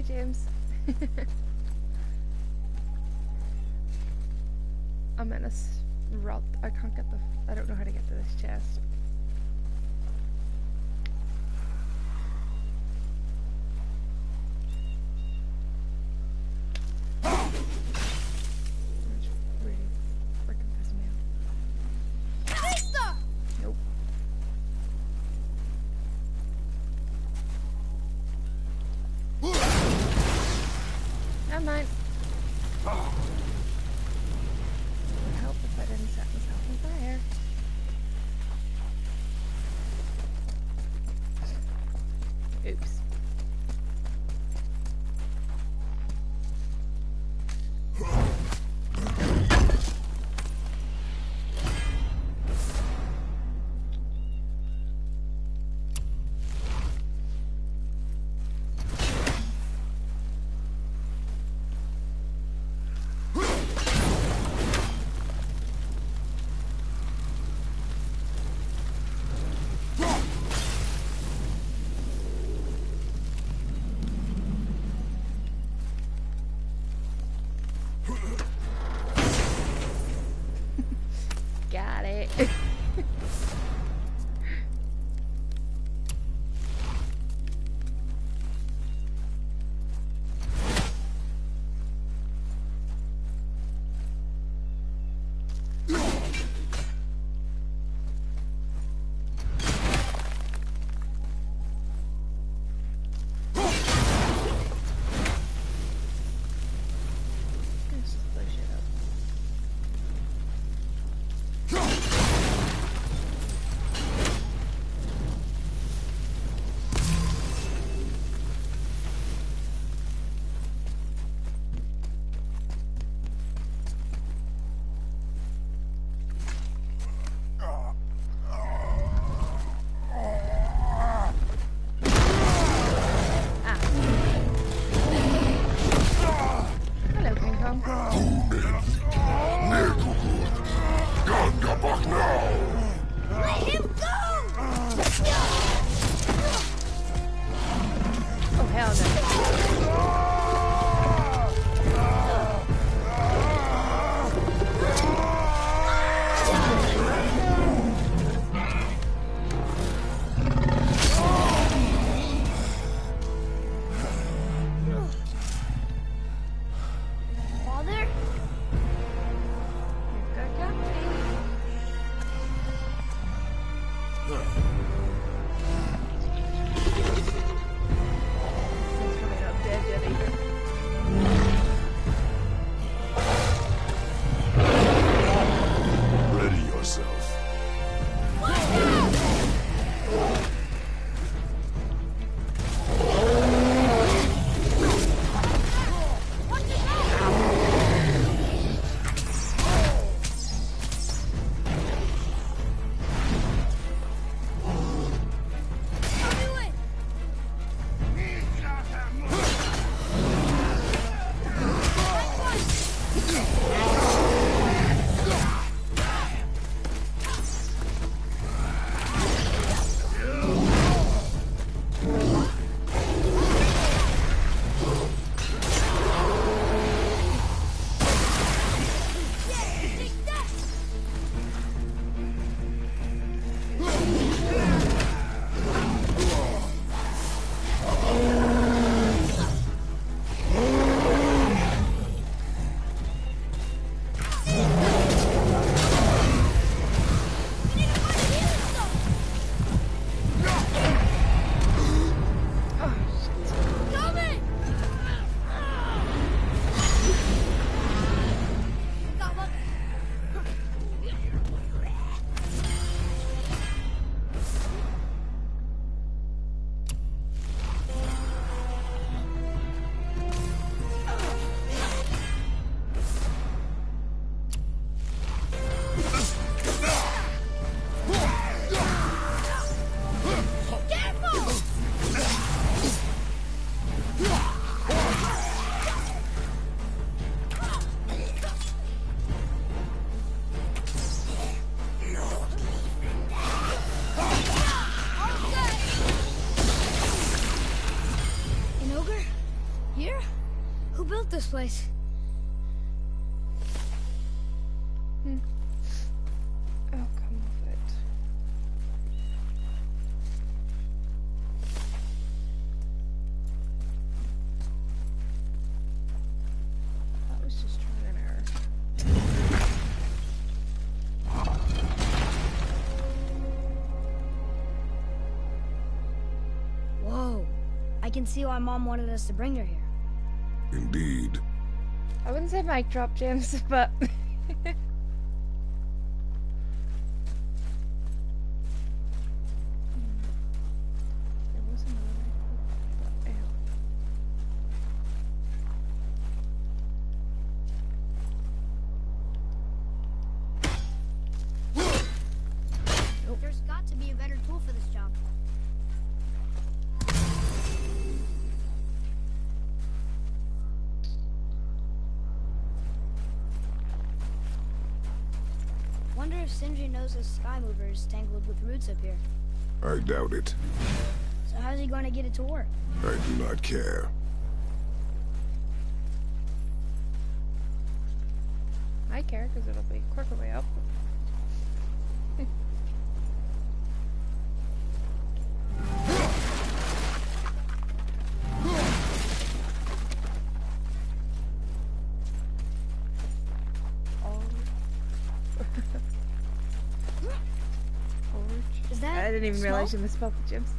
Hi, James. I'm in a rut. I can't get the. I don't know how to get to this chest. This place. Oh, come off it. That was just trial and error. Whoa. I can see why Mom wanted us to bring her here. Indeed. I wouldn't say mic drop, James, but Sindri sky mover is tangled with roots up here. I doubt it. So how's he going to get it to work? I do not care. I care because it'll be quicker way up. I didn't even realize you misspelled the James.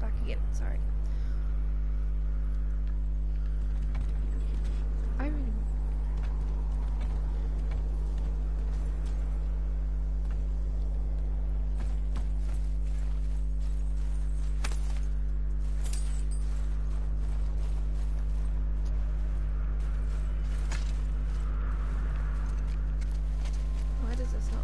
Back again, sorry. I really. Why does this smell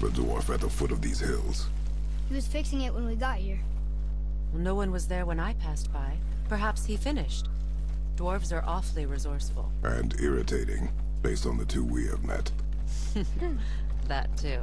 The dwarf at the foot of these hills. He was fixing it when we got here. Well, no one was there when I passed by. Perhaps he finished. Dwarves are awfully resourceful. And irritating, based on the two we have met. That too.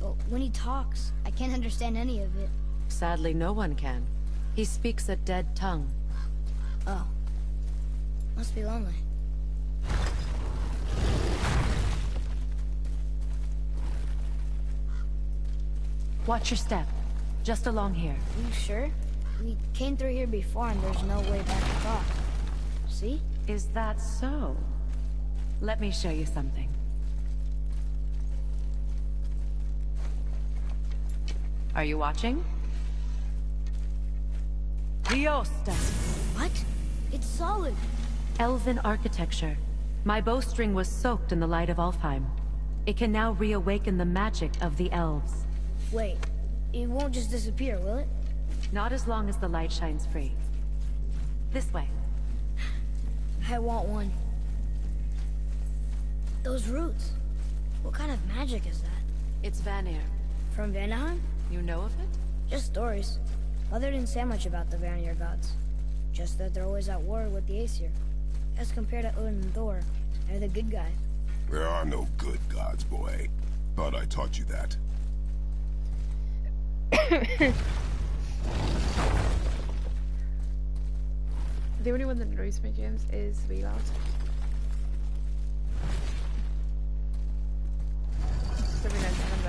But when he talks, I can't understand any of it. Sadly, no one can. He speaks a dead tongue. Oh. Must be lonely. Watch your step. Just along here. You sure? We came through here before and there's no way back across. See? Is that so? Let me show you something. Are you watching? Leosta. What? It's solid. Elven architecture. My bowstring was soaked in the light of Alfheim. It can now reawaken the magic of the elves. Wait, it won't just disappear, will it? Not as long as the light shines free. This way. I want one. Those roots. What kind of magic is that? It's Vanir. From Vanaheim? You know of it? Just stories. Mother didn't say much about the Vanir gods. Just that they're always at war with the Aesir. As compared to Odin and Thor, they're the good guys. There are no good gods, boy. Thought I taught you that. The only one that knows me, James, is the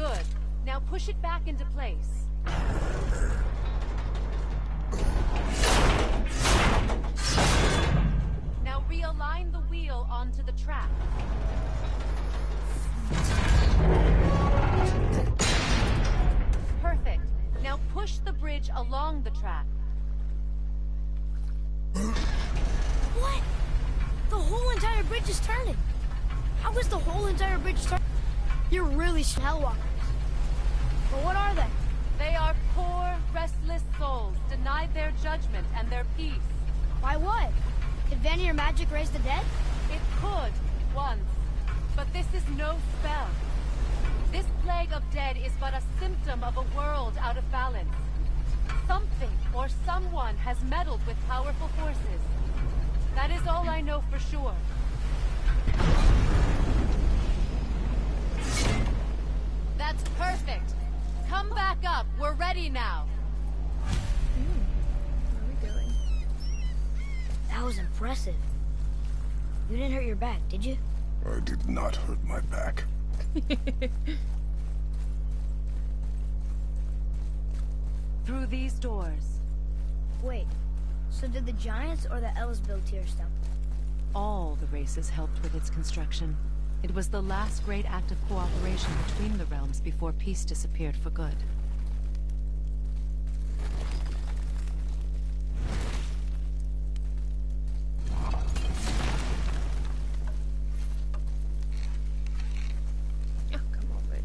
Good. Now push it back into place. Now realign the wheel onto the track. Perfect. Now push the bridge along the track. What? The whole entire bridge is turning. How is the whole entire bridge turning? You're really hellwalkers. But what are they? They are poor, restless souls, denied their judgment and their peace. Why what? Could Vanir magic raise the dead? It could, once. But this is no spell. This plague of dead is is but a symptom of a world out of balance. Something or someone has meddled with powerful forces. That is all I know for sure. That's perfect. Come back up. We're ready now. Hmm. Where are we going? That was impressive. You didn't hurt your back, did you? I did not hurt my back. Through these doors, Wait, so did the Giants or the Elves build Tyr's temple? all the races helped with its construction. It was the last great act of cooperation between the realms before peace disappeared for good. Oh, come on, wait.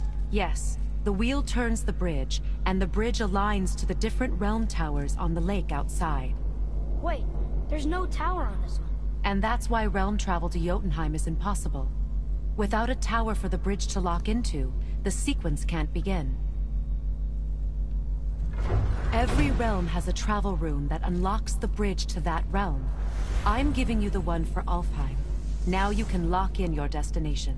Yes, The wheel turns the bridge, and the bridge aligns to the different realm towers on the lake outside. Wait, there's no tower on this one. And that's why realm travel to Jotunheim is impossible. Without a tower for the bridge to lock into, the sequence can't begin. Every realm has a travel room that unlocks the bridge to that realm. I'm giving you the one for Alfheim. Now you can lock in your destination.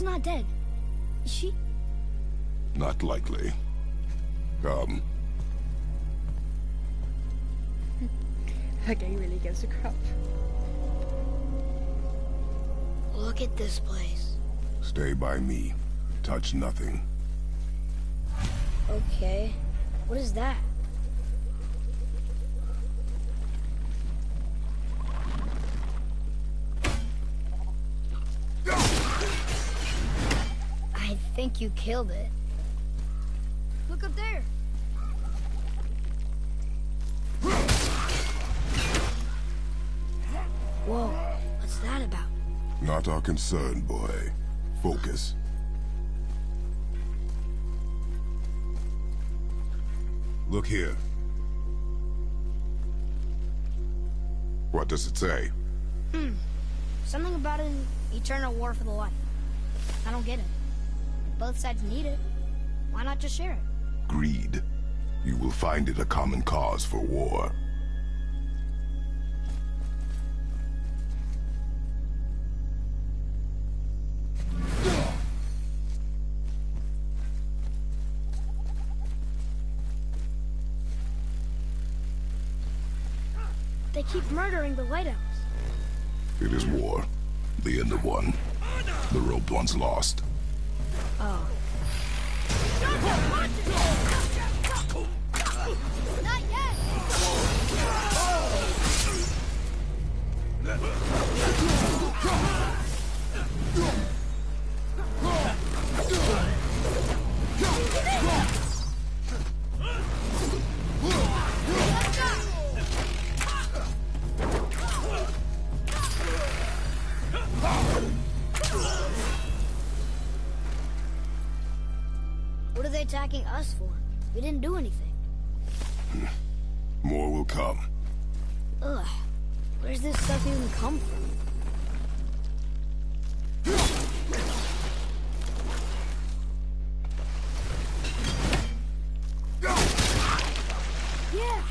She's not dead. Is she? Not likely. Come. Um. That guy really gives a crap. Look at this place. Stay by me. Touch nothing. Okay. What is that? Think you killed it. Look up there. Whoa, what's that about? Not our concern, boy. Focus. Look here. What does it say? Hmm. Something about an eternal war for the light. I don't get it. Both sides need it, why not just share it? Greed. You will find it a common cause for war. They keep murdering the lighthouse. It is war. The end of one. The roped one's lost. Oh. Not yet! Us for? We didn't do anything. More will come. Ugh. Where's this stuff even come from? Yeah!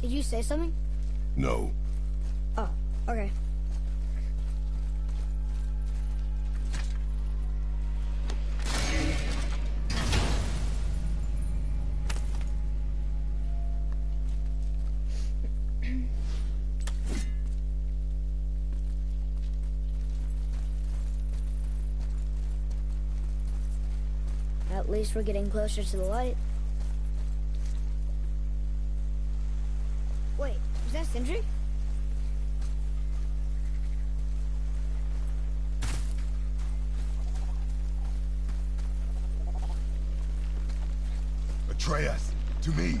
Did you say something? No. We're getting closer to the light. Wait, is that Sindri? Atreus, to me.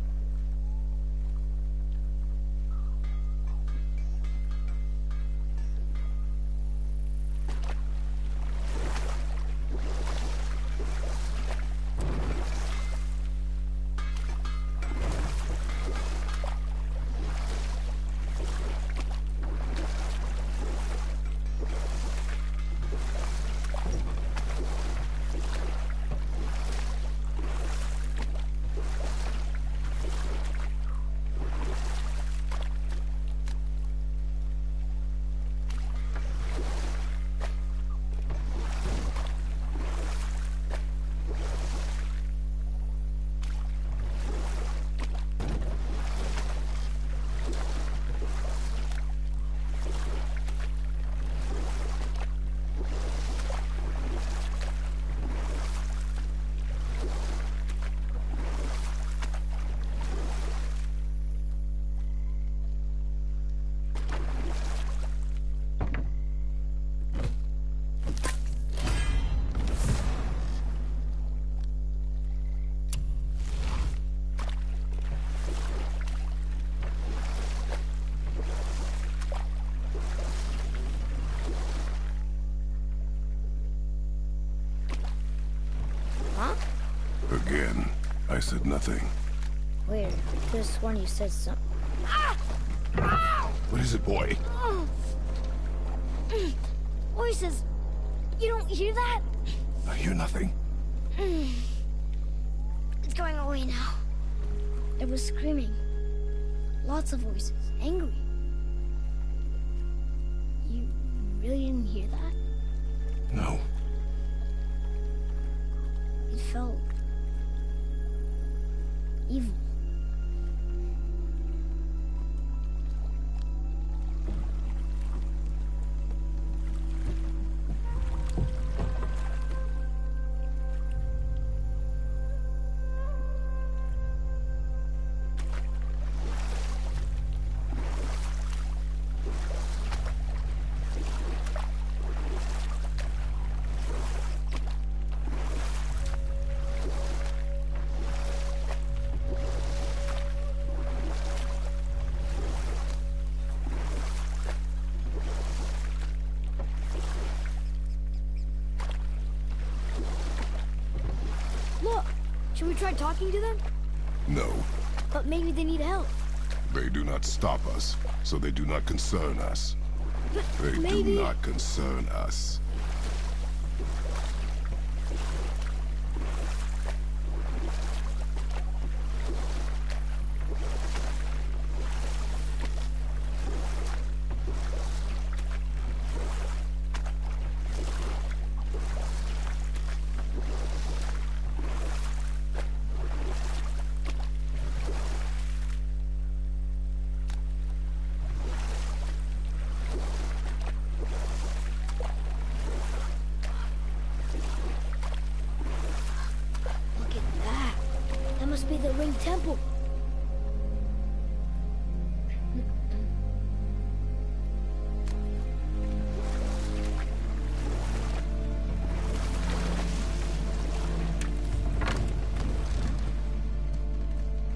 Said nothing. Weird. Could one you said something. What is it, boy? Voices! You don't hear that? I hear nothing. It's going away now. It was screaming. Lots of voices. Angry. You really didn't hear that? No. It felt... evil. We try talking to them? No, But maybe they need help. they do not stop us, so they do not concern us. But They maybe... do not concern us. Look at that. That must be the Ring Temple.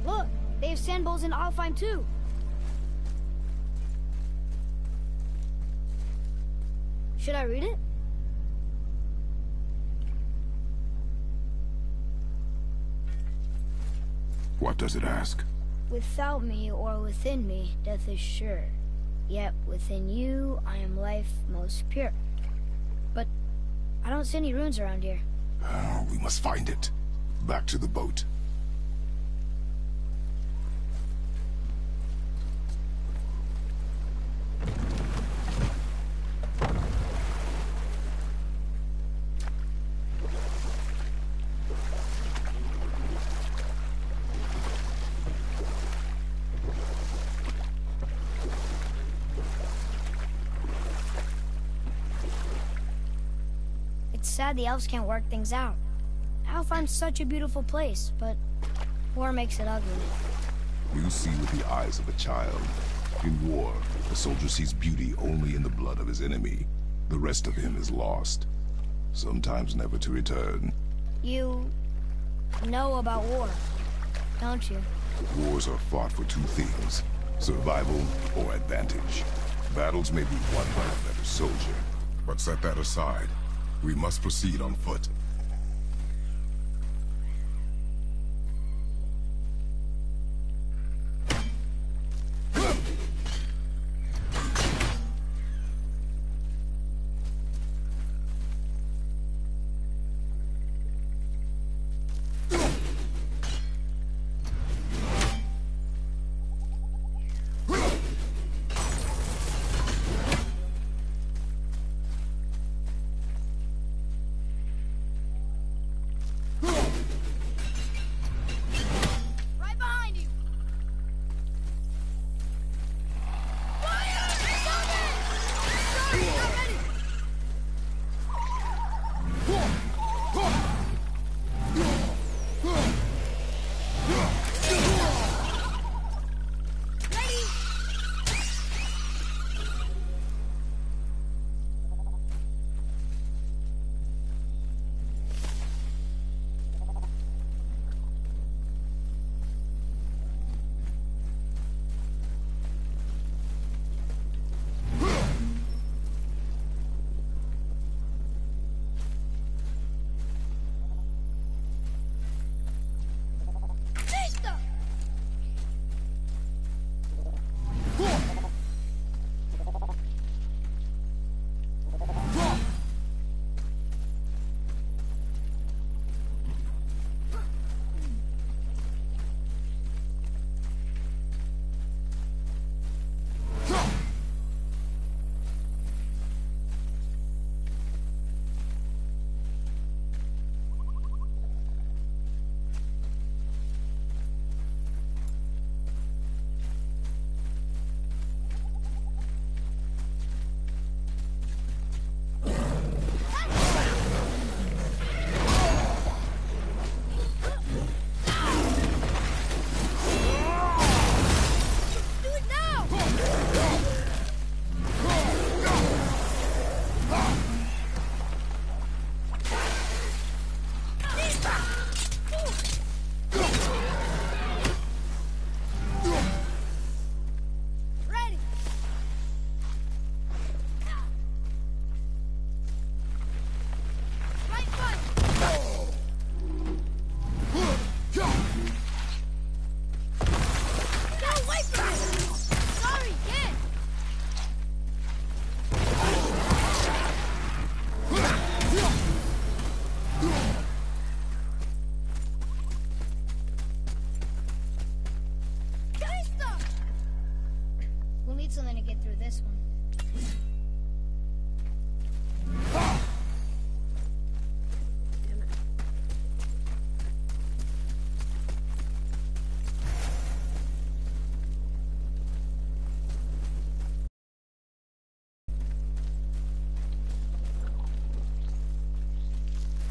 Look, they have sand bowls in Alfheim too. Should I read it? What does it ask? Without me or within me, death is sure. Yet within you, I am life most pure. But I don't see any runes around here. Oh, we must find it. Back to the boat. It's sad the elves can't work things out. Alfheim's such a beautiful place, but war makes it ugly. You see with the eyes of a child. In war, a soldier sees beauty only in the blood of his enemy. The rest of him is lost, sometimes never to return. You know about war, don't you? Wars are fought for two things, survival or advantage. Battles may be won by a better soldier, but set that aside. We must proceed on foot.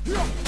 What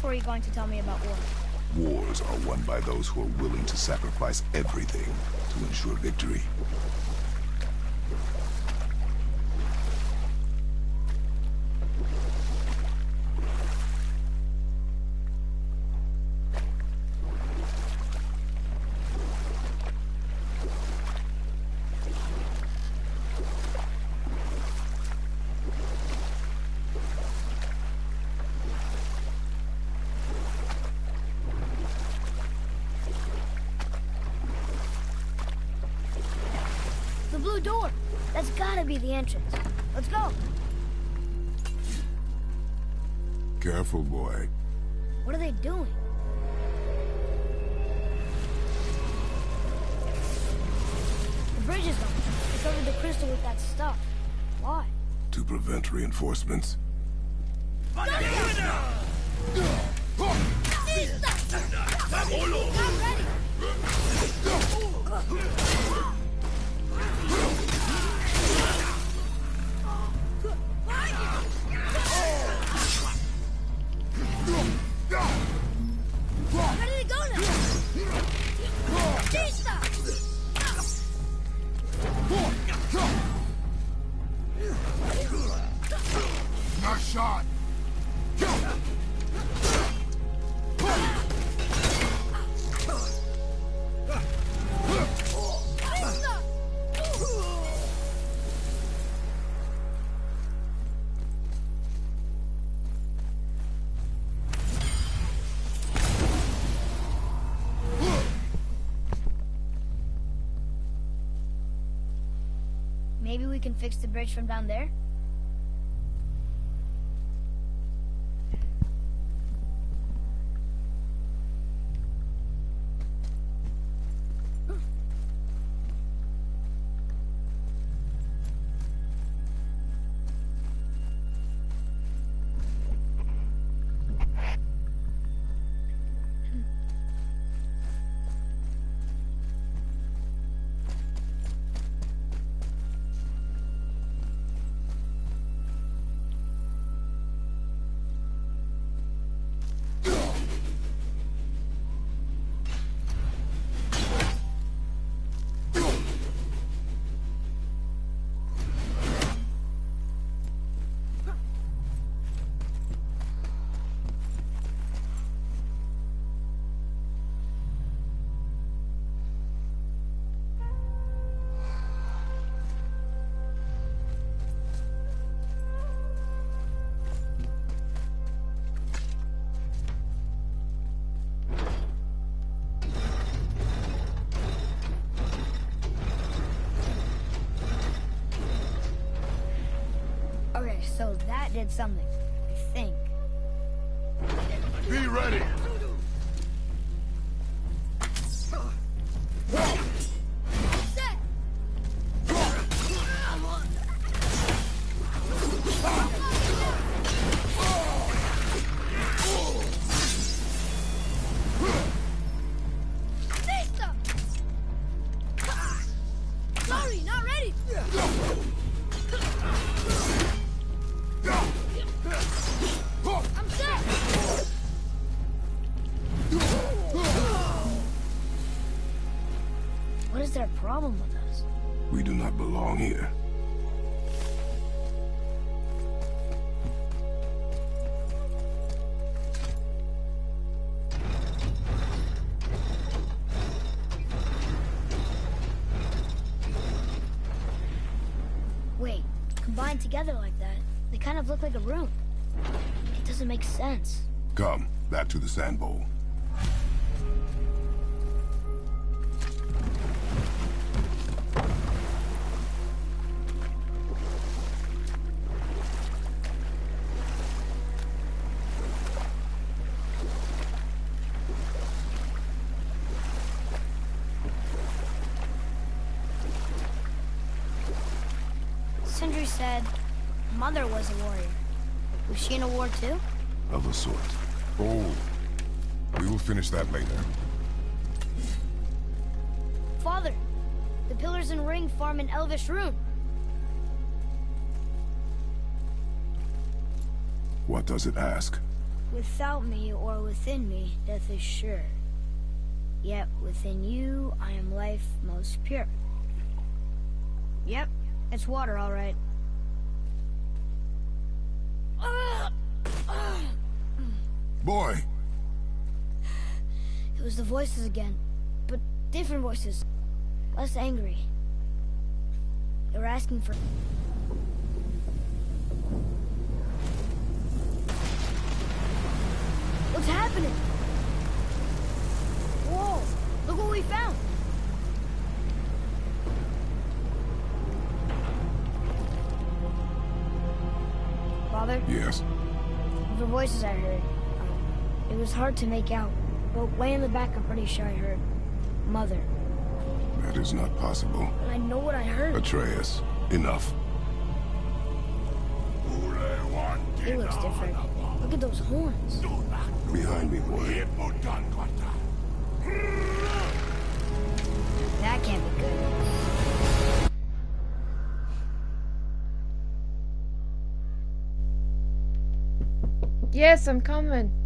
else were you going to tell me about war? Wars are won by those who are willing to sacrifice everything to ensure victory. Reinforcements. We can fix the bridge from down there? So that did something. I think. Be ready! Like a room. It doesn't make sense. Come, back to the sand bowl. Mother was a warrior. Was she in a war too? Of a sort. Oh, we will finish that later. Father, the pillars and ring form an elvish rune. What does it ask? Without me or within me, death is sure. Yet within you, I am life most pure. Yep, it's water, all right. Boy! It was the voices again, but different voices. Less angry. They were asking for... What's happening? Whoa! Look what we found! Father, Yes. the voices I heard, um, it was hard to make out, but way in the back I'm pretty sure I heard Mother. That is not possible. I know what I heard. Atreus, enough. He looks different. Look at those horns. Behind me, boy. That can't be good. Yes, I'm coming.